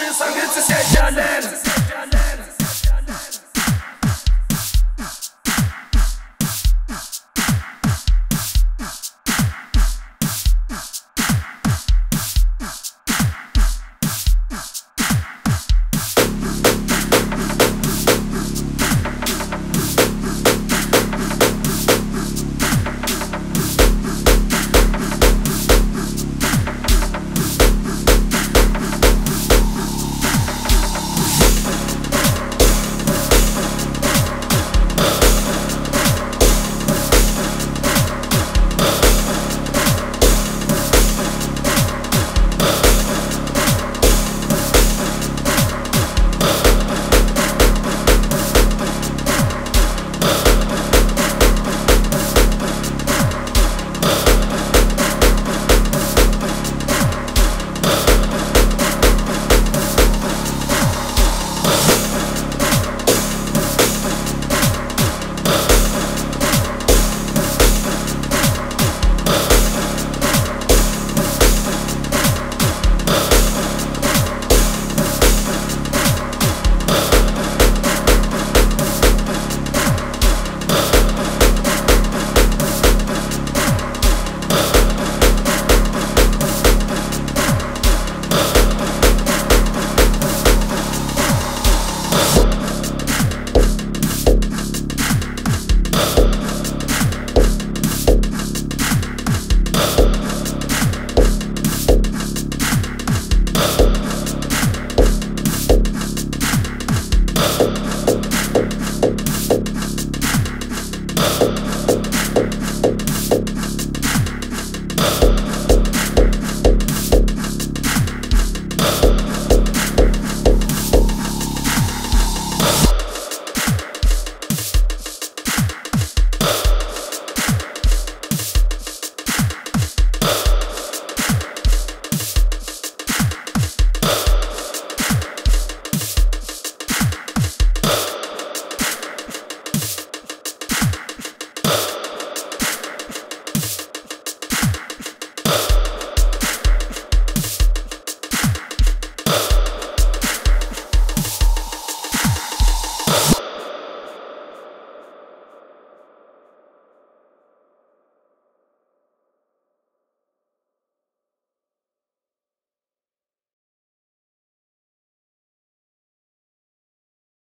Lukszy, sowiece siedziane